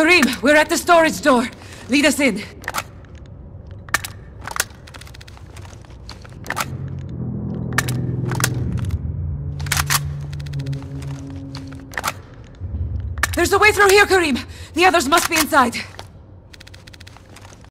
Karim, we're at the storage door. Lead us in. There's a way through here, Karim. The others must be inside.